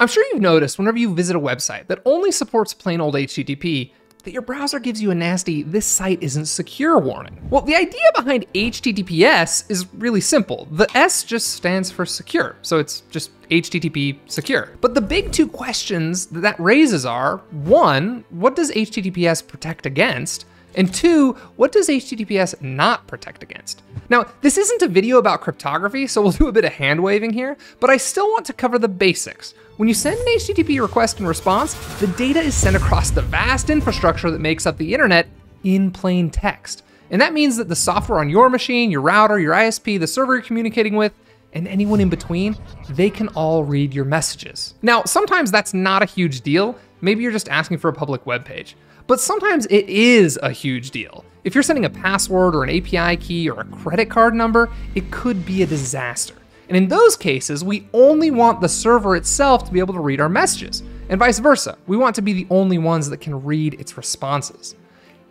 I'm sure you've noticed whenever you visit a website that only supports plain old HTTP, that your browser gives you a nasty, this site isn't secure warning. Well, the idea behind HTTPS is really simple. The S just stands for secure, so it's just HTTP secure. But the big two questions that, that raises are, one, what does HTTPS protect against? And two, what does HTTPS not protect against? Now, this isn't a video about cryptography, so we'll do a bit of hand waving here, but I still want to cover the basics. When you send an HTTP request and response, the data is sent across the vast infrastructure that makes up the internet in plain text. And that means that the software on your machine, your router, your ISP, the server you're communicating with, and anyone in between, they can all read your messages. Now, sometimes that's not a huge deal. Maybe you're just asking for a public web page. But sometimes it is a huge deal. If you're sending a password or an API key or a credit card number, it could be a disaster. And in those cases, we only want the server itself to be able to read our messages, and vice versa. We want to be the only ones that can read its responses.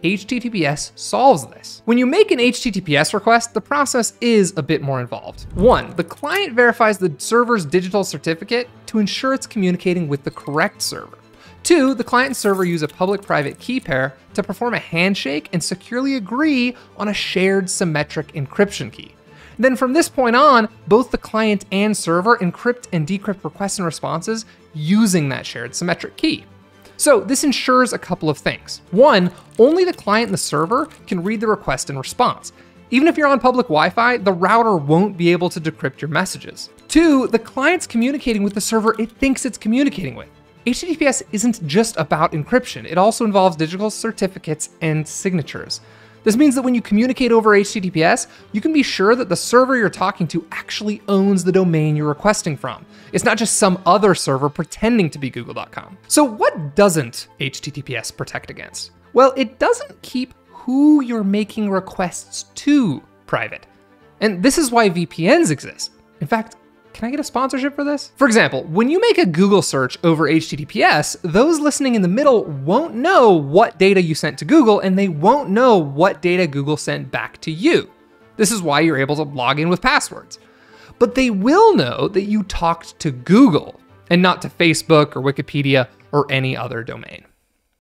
HTTPS solves this. When you make an HTTPS request, the process is a bit more involved. One, the client verifies the server's digital certificate to ensure it's communicating with the correct server. Two, the client and server use a public-private key pair to perform a handshake and securely agree on a shared symmetric encryption key. Then from this point on, both the client and server encrypt and decrypt requests and responses using that shared symmetric key. So this ensures a couple of things. One, only the client and the server can read the request and response. Even if you're on public Wi-Fi, the router won't be able to decrypt your messages. Two, the client's communicating with the server it thinks it's communicating with. HTTPS isn't just about encryption, it also involves digital certificates and signatures. This means that when you communicate over HTTPS, you can be sure that the server you're talking to actually owns the domain you're requesting from. It's not just some other server pretending to be google.com. So what doesn't HTTPS protect against? Well, it doesn't keep who you're making requests to private. And this is why VPNs exist. In fact, can I get a sponsorship for this? For example, when you make a Google search over HTTPS, those listening in the middle won't know what data you sent to Google and they won't know what data Google sent back to you. This is why you're able to log in with passwords. But they will know that you talked to Google and not to Facebook or Wikipedia or any other domain.